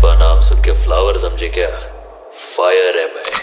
पुष्पा नाम सुन के फ्लावर समझे क्या? फायर है मैं